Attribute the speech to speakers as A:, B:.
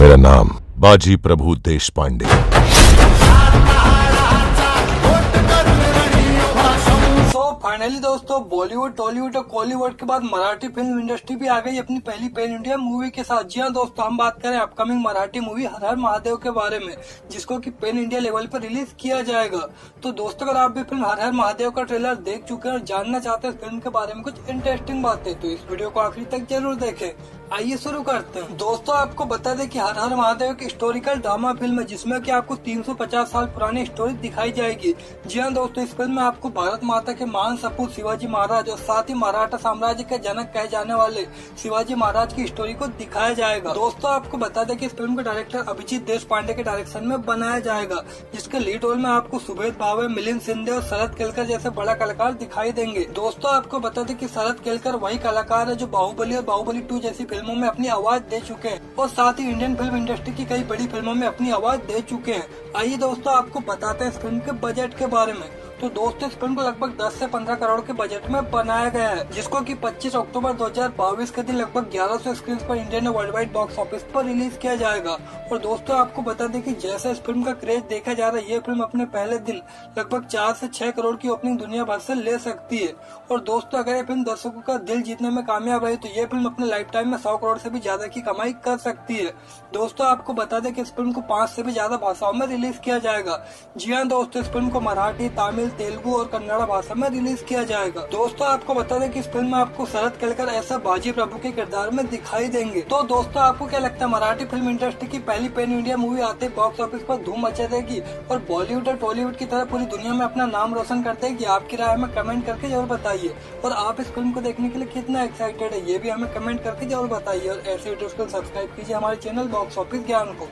A: मेरा नाम बाजी प्रभु देश पांडे
B: फाइनली दोस्तों, बॉलीवुड, टॉलीवुड और कॉलीवुड के बाद मराठी फ़िल्म इंडस्ट्री भी आ गई अपनी पहली पेन इंडिया मूवी के साथ। जी हाँ दोस्तों, हम बात करें अपकमिंग मराठी मूवी हर हर महादेव के बारे में, जिसको कि पेन इंडिया लेवल पर रिलीज़ किया जाएगा। तो दोस्तों, अगर आप भी फ़िल्म हर हर महादेव का ट्रेलर देख चुके हैं और जानना चाहते हैं फ़िल्म के बारे में कुछ इंटरेस्टिंग बातें तो इस वीडियो को आखिरी तक ज़रूर देखे। आइए शुरू करते हैं। दोस्तों, आपको बता दें कि हर हर महादेव की हिस्टोरिकल ड्रामा फ़िल्म है, जिसमें कि आपको 350 साल पुरानी स्टोरी दिखाई जाएगी। जी हाँ दोस्तों, इस फ़िल्म में आपको भारत माता के महान सपूत शिवाजी महाराज और साथ ही मराठा साम्राज्य के जनक कहे जाने वाले शिवाजी महाराज की स्टोरी को दिखाया जाएगा। दोस्तों, आपको बता दें कि इस फ़िल्म का डायरेक्टर अभिजीत देश पांडे के डायरेक्शन में बनाया जाएगा, जिसके लीड रोल में आपको सुभेद भावे, मिलिंद सिंधे और शरद केलकर जैसे बड़ा कलाकार दिखाई देंगे। दोस्तों, आपको बता दें की शरद केलकर वही कलाकार है जो बाहुबली और बाहुबली टू जैसी फ़िल्मों में अपनी आवाज़ दे चुके हैं और साथ ही इंडियन फ़िल्म इंडस्ट्री की कई बड़ी फ़िल्मों में अपनी आवाज़ दे चुके हैं। आइए दोस्तों, आपको बताते हैं इस फ़िल्म के बजट के बारे में। तो दोस्तों, इस फ़िल्म को लगभग 10 से 15 करोड़ के बजट में बनाया गया है, जिसको कि 25 अक्टूबर 2022 के दिन लगभग 1100 स्क्रीन पर Indian world wide box office पर रिलीज़ किया जाएगा। और दोस्तों, आपको बता दें कि जैसे इस फ़िल्म का क्रेज देखा जा रहा है, ये फ़िल्म अपने पहले दिन लगभग चार से छह करोड़ की ओपनिंग दुनिया भर से ले सकती है। और दोस्तों, अगर ये फ़िल्म दर्शकों का दिल जीतने में कामयाब रही तो ये फ़िल्म अपने लाइफ टाइम में सौ करोड़ से भी ज़्यादा की कमाई कर सकती है। दोस्तों, आपको बता दें कि इस फ़िल्म को पाँच से भी ज़्यादा भाषाओं में रिलीज़ किया जाएगा। जी हाँ दोस्तों, इस फ़िल्म को मराठी, तमिल तेलुगु और कन्नड़ा भाषा में रिलीज़ किया जाएगा। दोस्तों, आपको बता दें कि इस फ़िल्म में आपको शरद केलकर ऐसा बाजी प्रभु के किरदार में दिखाई देंगे। तो दोस्तों, आपको क्या लगता है, मराठी फ़िल्म इंडस्ट्री की पहली पेन इंडिया मूवी आते बॉक्स ऑफ़िस पर धूम मचा देगी और बॉलीवुड और टॉलीवुड की तरह पूरी दुनिया में अपना नाम रोशन कर देगी आपकी राय हमें कमेंट करके ज़रूर बताइए। और आप इस फ़िल्म को देखने के लिए कितना एक्साइटेड है, ये भी हमें कमेंट करके ज़रूर बताइए। और ऐसे वीडियो को सब्सक्राइब कीजिए हमारे चैनल बॉक्स ऑफ़िस ज्ञान को।